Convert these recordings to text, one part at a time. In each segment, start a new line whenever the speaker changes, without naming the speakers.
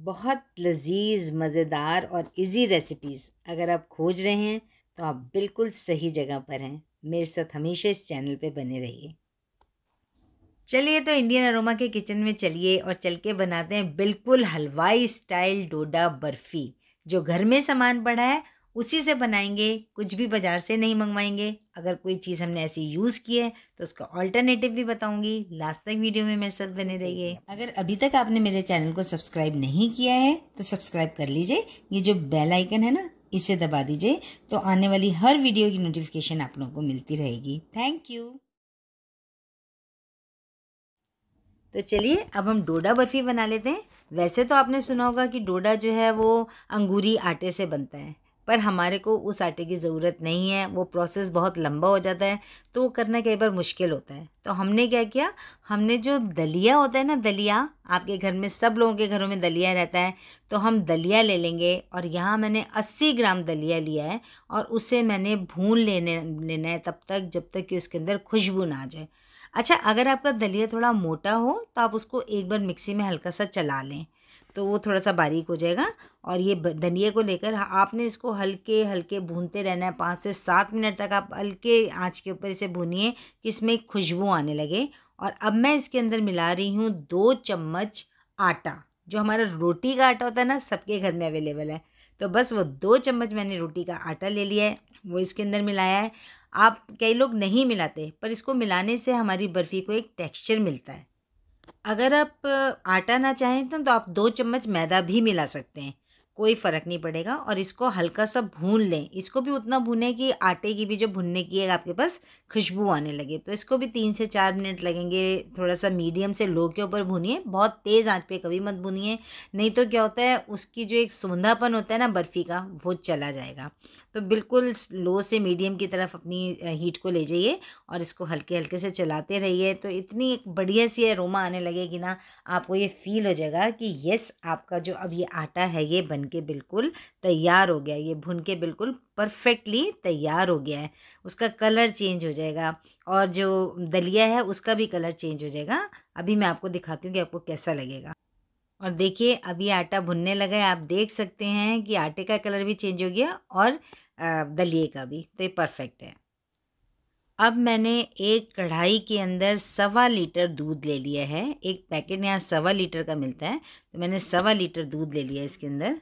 बहुत लजीज, मज़ेदार और इजी रेसिपीज़ अगर आप खोज रहे हैं तो आप बिल्कुल सही जगह पर हैं। मेरे साथ हमेशा इस चैनल पे बने रहिए। चलिए तो इंडियन अरोमा के किचन में चलिए और चल के बनाते हैं बिल्कुल हलवाई स्टाइल डोडा बर्फ़ी, जो घर में सामान पड़ा है उसी से बनाएँगे कुछ भी बाज़ार से नहीं मंगवाएँगे। अगर कोई चीज़ हमने ऐसी यूज़ की है तो उसका ऑल्टरनेटिव भी बताऊँगी। लास्ट तक वीडियो में मेरे साथ बने रहिए। अगर अभी तक आपने मेरे चैनल को सब्सक्राइब नहीं किया है तो सब्सक्राइब कर लीजिए। ये जो बेल आइकन है ना इसे दबा दीजिए तो आने वाली हर वीडियो की नोटिफिकेशन आप लोगों को मिलती रहेगी। थैंक यू तो चलिए अब हम डोडा बर्फ़ी बना लेते हैं। वैसे तो आपने सुना होगा कि डोडा जो है वो अंगूरी आटे से बनता है। पर हमारे को उस आटे की ज़रूरत नहीं है, वो प्रोसेस बहुत लंबा हो जाता है तो वो करना कई बार मुश्किल होता है। तो हमने क्या किया, हमने जो दलिया होता है ना, दलिया, आपके घर में सब लोगों के घरों में दलिया रहता है तो हम दलिया ले लेंगे और यहाँ मैंने 80 ग्राम दलिया लिया है और उसे मैंने भून लेने, लेना है तब तक, जब तक कि उसके अंदर खुशबू ना आ जाए। अच्छा अगर आपका दलिया थोड़ा मोटा हो तो आप उसको एक बार मिक्सी में हल्का सा चला लें। तो वो थोड़ा सा बारीक हो जाएगा और ये धनिया को लेकर आपने इसको हल्के हल्के भूनते रहना है। पाँच से सात मिनट तक आप हल्के आँच के ऊपर इसे भूनिए कि इसमें खुशबू आने लगे। और अब मैं इसके अंदर मिला रही हूँ दो चम्मच आटा, जो हमारा रोटी का आटा होता है ना, सबके घर में अवेलेबल है। तो बस वो दो चम्मच मैंने रोटी का आटा ले लिया है, वो इसके अंदर मिलाया है। आप कई लोग नहीं मिलाते, पर इसको मिलाने से हमारी बर्फ़ी को एक टेक्सचर मिलता है। अगर आप आटा ना चाहें तो, तो आप दो चम्मच मैदा भी मिला सकते हैं। कोई फ़र्क नहीं पड़ेगा और इसको हल्का सा भून लें। इसको भी उतना भूनें कि आटे की भी जो भुनने की है आपके पास खुशबू आने लगे। तो इसको भी तीन से चार मिनट लगेंगे। थोड़ा सा मीडियम से लो के ऊपर भूनिए। बहुत तेज़ आँच पे कभी मत भूनिए। नहीं तो क्या होता है उसकी जो एक सौंधापन होता है ना बर्फ़ी का वो चला जाएगा। तो बिल्कुल लो से मीडियम की तरफ़ अपनी हीट को ले जाइए और इसको हल्के हल्के से चलाते रहिए। तो इतनी एक बढ़िया सी अरोमा आने लगेगी ना आपको ये फील हो जाएगा कि येस, आपका जो अब ये आटा है, ये बन के बिल्कुल तैयार हो गया ये भुन के बिल्कुल परफेक्टली तैयार हो गया है। उसका कलर चेंज हो जाएगा और जो दलिया है, उसका भी कलर चेंज हो जाएगा। अभी मैं आपको दिखाती हूँ कि आपको कैसा लगेगा। और देखिए, अभी आटा भुनने लगा है, आप देख सकते हैं कि आटे का कलर भी चेंज हो गया और दलिए का भी तो ये परफेक्ट है। अब मैंने एक कढ़ाई के अंदर सवा लीटर दूध ले लिया है, एक पैकेट यहाँ सवा लीटर का मिलता है तो मैंने सवा लीटर दूध ले लिया इसके अंदर।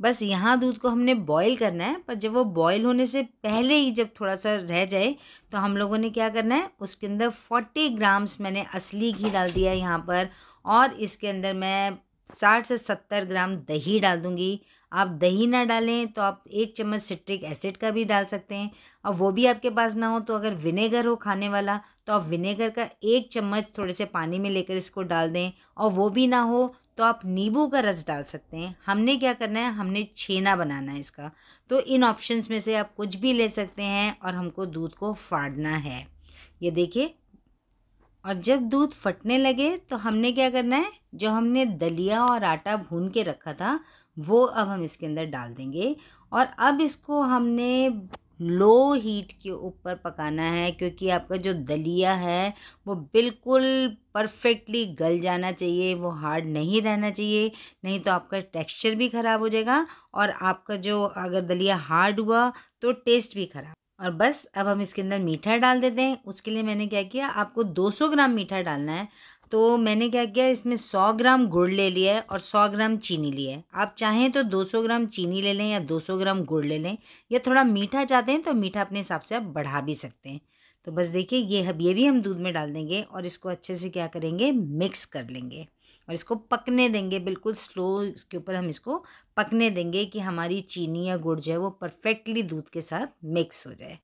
बस यहाँ दूध को हमने बॉईल करना है, पर जब वो बॉईल होने से पहले ही जब थोड़ा सा रह जाए तो हम लोगों ने क्या करना है, उसके अंदर फोर्टी ग्राम्स मैंने असली घी डाल दिया है यहाँ पर और इसके अंदर मैं साठ से सत्तर ग्राम दही डाल दूँगी। आप दही ना डालें तो आप एक चम्मच सिट्रिक एसिड का भी डाल सकते हैं। और वो भी आपके पास ना हो तो अगर विनेगर हो खाने वाला तो आप विनेगर का एक चम्मच थोड़े से पानी में लेकर इसको डाल दें। और वो भी ना हो तो आप नींबू का रस डाल सकते हैं। हमने क्या करना है? हमने छेना बनाना है इसका। तो इन ऑप्शंस में से आप कुछ भी ले सकते हैं और हमको दूध को फाड़ना है। ये देखिए और जब दूध फटने लगे तो हमने क्या करना है? जो हमने दलिया और आटा भून के रखा था, वो अब हम इसके अंदर डाल देंगे। और अब इसको हमने लो हीट के ऊपर पकाना है, क्योंकि आपका जो दलिया है, वो बिल्कुल परफेक्टली गल जाना चाहिए, वो हार्ड नहीं रहना चाहिए, नहीं तो आपका टेक्सचर भी ख़राब हो जाएगा और आपका जो अगर दलिया हार्ड हुआ तो टेस्ट भी ख़राब और बस अब हम इसके अंदर मीठा डाल देते हैं। उसके लिए मैंने क्या किया, आपको 200 ग्राम मीठा डालना है। तो मैंने क्या किया, इसमें 100 ग्राम गुड़ ले लिया है और 100 ग्राम चीनी लिया है। आप चाहें तो 200 ग्राम चीनी ले लें या 200 ग्राम गुड़ ले लें या थोड़ा मीठा चाहते हैं तो मीठा अपने हिसाब से आप बढ़ा भी सकते हैं। तो बस देखिए, ये, अब ये भी हम दूध में डाल देंगे और इसको अच्छे से क्या करेंगे, मिक्स कर लेंगे। और इसको पकने देंगे, बिल्कुल स्लो इसके ऊपर हम इसको पकने देंगे कि हमारी चीनी या गुड़ जो है वो परफेक्टली दूध के साथ मिक्स हो जाए।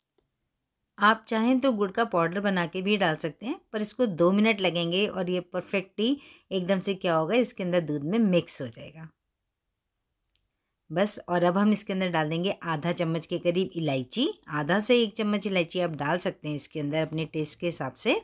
आप चाहें तो गुड़ का पाउडर बना के भी डाल सकते हैं, पर इसको दो मिनट लगेंगे और ये परफेक्टली एकदम से क्या होगा, इसके अंदर दूध में मिक्स हो जाएगा। बस, और अब हम इसके अंदर डाल देंगे आधा चम्मच के करीब इलायची। आधा से एक चम्मच इलायची आप डाल सकते हैं इसके अंदर अपने टेस्ट के हिसाब से।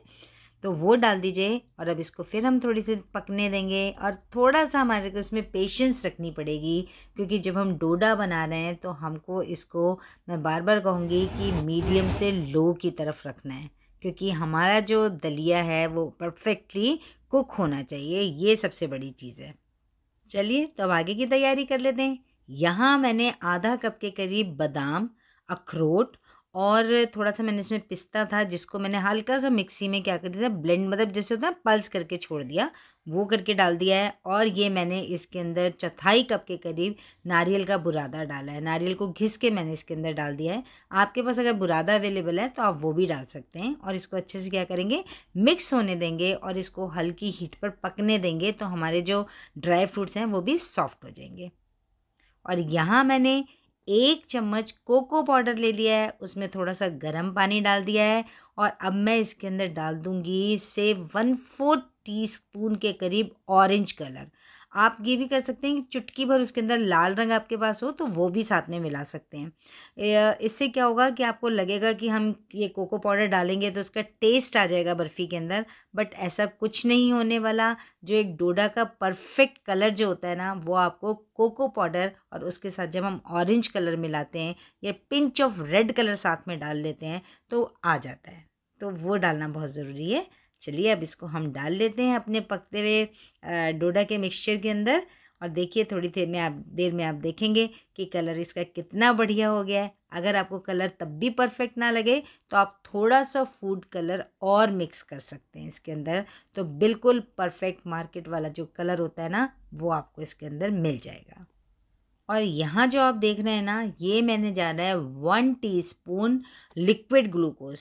तो वो डाल दीजिए और अब इसको फिर हम थोड़ी सी पकने देंगे और थोड़ा सा हमारे को इसमें पेशेंस रखनी पड़ेगी, क्योंकि जब हम डोडा बना रहे हैं तो हमको इसको मैं बार बार कहूँगी कि मीडियम से लो की तरफ़ रखना है, क्योंकि हमारा जो दलिया है वो परफेक्टली कुक होना चाहिए, ये सबसे बड़ी चीज़ है। चलिए तो अब आगे की तैयारी कर लेते हैं। यहाँ मैंने आधा कप के करीब बादाम, अखरोट और थोड़ा सा मैंने इसमें पिस्ता था, जिसको मैंने हल्का सा मिक्सी में क्या कर दिया था, ब्लेंड मतलब जैसे होता है पल्स करके छोड़ दिया, वो करके डाल दिया है और ये मैंने इसके अंदर चौथाई कप के करीब नारियल का बुरादा डाला है। नारियल को घिस के मैंने इसके अंदर डाल दिया है। आपके पास अगर बुरादा अवेलेबल है तो आप वो भी डाल सकते हैं और इसको अच्छे से क्या करेंगे, मिक्स होने देंगे और इसको हल्की हीट पर पकने देंगे तो हमारे जो ड्राई फ्रूट्स हैं वो भी सॉफ्ट हो जाएँगे। और यहाँ मैंने एक चम्मच कोको पाउडर ले लिया है, उसमें थोड़ा सा गर्म पानी डाल दिया है और अब मैं इसके अंदर डाल दूँगी से वन फोर्थ टी स्पून के करीब ऑरेंज कलर। आप ये भी कर सकते हैं कि चुटकी भर उसके अंदर लाल रंग आपके पास हो तो वो भी साथ में मिला सकते हैं। इससे क्या होगा कि आपको लगेगा कि हम ये कोको पाउडर डालेंगे तो उसका टेस्ट आ जाएगा बर्फ़ी के अंदर, बट ऐसा कुछ नहीं होने वाला। जो एक डोडा का परफेक्ट कलर जो होता है ना, वो आपको कोको पाउडर और उसके साथ जब हम ऑरेंज कलर मिलाते हैं या पिंच ऑफ़ रेड कलर साथ में डाल लेते हैं तो आ जाता है। तो वो डालना बहुत ज़रूरी है। चलिए अब इसको हम डाल लेते हैं अपने पकते हुए डोडा के मिक्सचर के अंदर। और देखिए थोड़ी देर में आप, देर में आप देखेंगे कि कलर इसका कितना बढ़िया हो गया है। अगर आपको कलर तब भी परफेक्ट ना लगे तो आप थोड़ा सा फ़ूड कलर और मिक्स कर सकते हैं इसके अंदर। तो बिल्कुल परफेक्ट मार्केट वाला जो कलर होता है ना, वो आपको इसके अंदर मिल जाएगा। और यहाँ जो आप देख रहे हैं ना, ये मैंने जाना है वन टीस्पून लिक्विड ग्लूकोज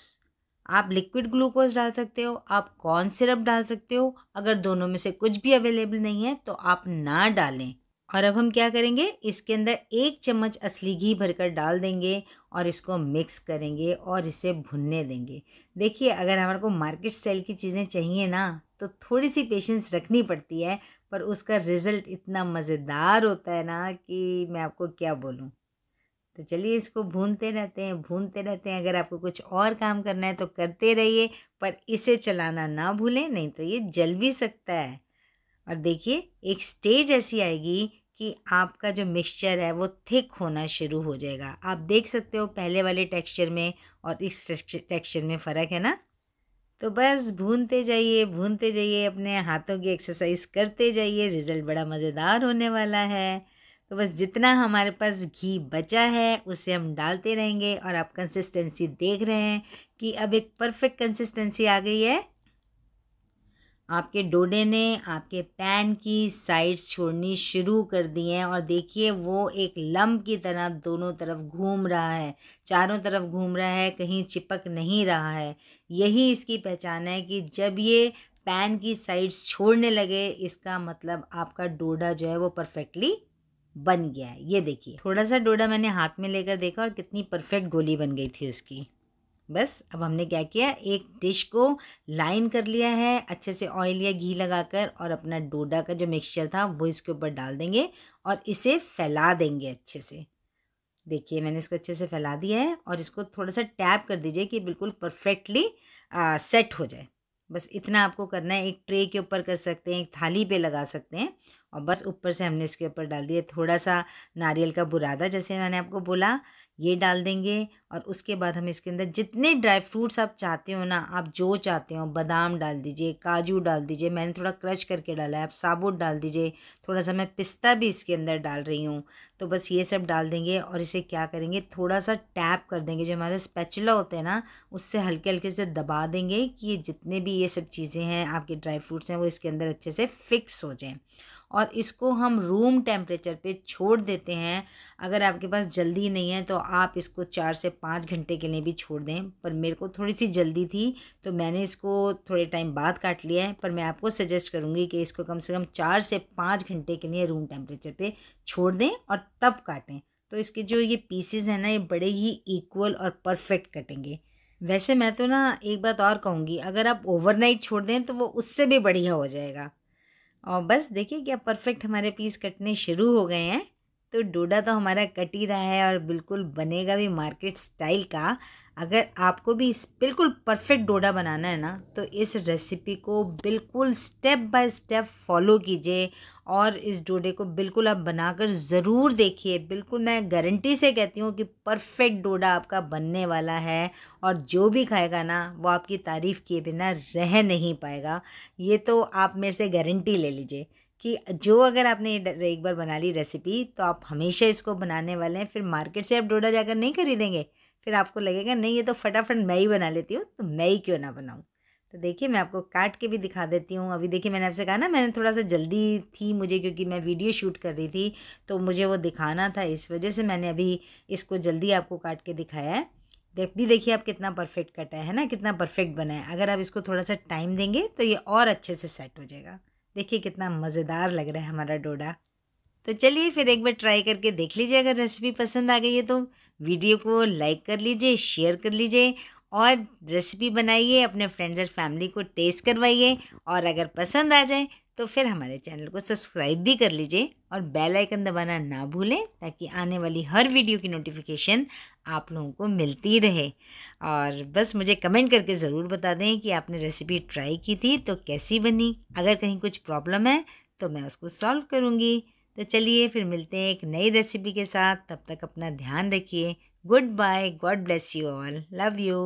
आप लिक्विड ग्लूकोज डाल सकते हो, आप कॉर्न सिरप डाल सकते हो, अगर दोनों में से कुछ भी अवेलेबल नहीं है तो आप ना डालें। और अब हम क्या करेंगे? इसके अंदर एक चम्मच असली घी भरकर डाल देंगे और इसको मिक्स करेंगे और इसे भुनने देंगे। देखिए, अगर हमारे को मार्केट स्टाइल की चीज़ें चाहिए ना तो थोड़ी सी पेशेंस रखनी पड़ती है, पर उसका रिज़ल्ट इतना मज़ेदार होता है ना कि मैं आपको क्या बोलूँ। तो चलिए इसको भूनते रहते हैं, भूनते रहते हैं। अगर आपको कुछ और काम करना है तो करते रहिए, पर इसे चलाना ना भूलें, नहीं तो ये जल भी सकता है। और देखिए, एक स्टेज ऐसी आएगी कि आपका जो मिक्सचर है वो थिक होना शुरू हो जाएगा। आप देख सकते हो पहले वाले टेक्सचर में और इस टेक्सचर में फ़र्क है ना? तो बस भूनते जाइए भूनते जाइए, अपने हाथों की एक्सरसाइज करते जाइए। रिज़ल्ट बड़ा मज़ेदार होने वाला है। तो बस जितना हमारे पास घी बचा है, उसे हम डालते रहेंगे और आप कंसिस्टेंसी देख रहे हैं कि अब एक परफेक्ट कंसिस्टेंसी आ गई है। आपके डोडे ने आपके पैन की साइड्स छोड़नी शुरू कर दी हैं और देखिए वो एक लम्ब की तरह दोनों तरफ़ घूम रहा है, चारों तरफ़ घूम रहा है, कहीं चिपक नहीं रहा है। यही इसकी पहचान है कि जब ये पैन की साइड्स छोड़ने लगे, इसका मतलब आपका डोडा जो है वो परफेक्टली बन गया है। ये देखिए थोड़ा सा डोडा मैंने हाथ में लेकर देखा और कितनी परफेक्ट गोली बन गई थी उसकी। बस, अब हमने क्या किया, एक डिश को लाइन कर लिया है, अच्छे से ऑयल या घी लगाकर और अपना डोडा का जो मिक्सचर था, वो इसके ऊपर डाल देंगे और इसे फैला देंगे अच्छे से। देखिए, मैंने इसको अच्छे से फैला दिया है और इसको थोड़ा सा टैप कर दीजिए कि बिल्कुल परफेक्टली सेट हो जाए। बस इतना आपको करना है, एक ट्रे के ऊपर कर सकते हैं, एक थाली पे लगा सकते हैं और बस ऊपर से हमने इसके ऊपर डाल दिया। थोड़ा सा नारियल का बुरादा जैसे मैंने आपको बोला, ये डाल देंगे और उसके बाद हम इसके अंदर जितने ड्राई फ्रूट्स आप चाहते हो ना, आप जो चाहते हो, बादाम डाल दीजिए, काजू डाल दीजिए, मैंने थोड़ा क्रश करके डाला है, आप साबुत डाल दीजिए थोड़ा सा मैं पिस्ता भी इसके अंदर डाल रही हूँ। तो बस ये सब डाल देंगे और इसे क्या करेंगे थोड़ा सा टैप कर देंगे, जो हमारे स्पैचुला होते हैं ना, उससे हल्के हल्के से दबा देंगे कि ये जितने भी ये सब चीज़ें हैं, आपके ड्राई फ्रूट्स हैं, वो इसके अंदर अच्छे से फिक्स हो जाएँ। और इसको हम रूम टेम्परेचर पे छोड़ देते हैं। अगर आपके पास जल्दी नहीं है तो आप इसको चार से पाँच घंटे के लिए भी छोड़ दें। पर मेरे को थोड़ी सी जल्दी थी तो मैंने इसको थोड़े टाइम बाद काट लिया है। पर मैं आपको सजेस्ट करूँगी कि इसको कम से कम चार से पाँच घंटे के लिए रूम टेम्परेचर पर छोड़ दें और तब काटें। तो इसके जो ये पीसेज हैं ना, ये बड़े ही इक्वल और परफेक्ट कटेंगे। वैसे मैं तो ना एक बात और कहूँगी, अगर आप ओवरनाइट छोड़ दें तो वो उससे भी बढ़िया हो जाएगा। और बस देखिए क्या परफेक्ट हमारे पीस कटने शुरू हो गए हैं। तो डोडा तो हमारा कट ही रहा है और बिल्कुल बनेगा भी मार्केट स्टाइल का। अगर आपको भी इस बिल्कुल परफेक्ट डोडा बनाना है ना तो इस रेसिपी को बिल्कुल स्टेप बाय स्टेप फॉलो कीजिए और इस डोडे को बिल्कुल आप बनाकर ज़रूर देखिए। बिल्कुल मैं गारंटी से कहती हूँ कि परफेक्ट डोडा आपका बनने वाला है और जो भी खाएगा ना, वो आपकी तारीफ़ किए बिना रह नहीं पाएगा। ये तो आप मेरे से गारंटी ले लीजिए कि जो अगर आपने एक बार बना ली रेसिपी तो आप हमेशा इसको बनाने वाले हैं, फिर मार्केट से आप डोडा जाकर नहीं खरीदेंगे। फिर आपको लगेगा, नहीं, ये तो फटाफट मैं ही बना लेती हूँ तो मैं ही क्यों ना बनाऊँ? तो देखिए, मैं आपको काट के भी दिखा देती हूँ। अभी देखिए, मैंने आपसे कहा ना, मैंने थोड़ा सा जल्दी थी मुझे, क्योंकि मैं वीडियो शूट कर रही थी तो मुझे वो दिखाना था, इस वजह से मैंने अभी इसको जल्दी आपको काट के दिखाया है। देख, भी देखिए आप कितना परफेक्ट कटा है ना, कितना परफेक्ट बना है। अगर आप इसको थोड़ा सा टाइम देंगे तो ये और अच्छे से सेट हो जाएगा। देखिए कितना मज़ेदार लग रहा है हमारा डोडा। तो चलिए फिर एक बार ट्राई करके देख लीजिए, अगर रेसिपी पसंद आ गई है तो। वीडियो को लाइक कर लीजिए, शेयर कर लीजिए और रेसिपी बनाइए, अपने फ्रेंड्स और फैमिली को टेस्ट करवाइए। और अगर पसंद आ जाए तो फिर हमारे चैनल को सब्सक्राइब भी कर लीजिए और बेल आइकन दबाना ना भूलें, ताकि आने वाली हर वीडियो की नोटिफिकेशन आप लोगों को मिलती रहे। और बस मुझे कमेंट करके ज़रूर बता दें कि आपने रेसिपी ट्राई की थी तो कैसी बनी। अगर कहीं कुछ प्रॉब्लम है तो मैं उसको सॉल्व करूँगी। तो चलिए फिर मिलते हैं एक नई रेसिपी के साथ। तब तक अपना ध्यान रखिए। Good bye God bless you all love you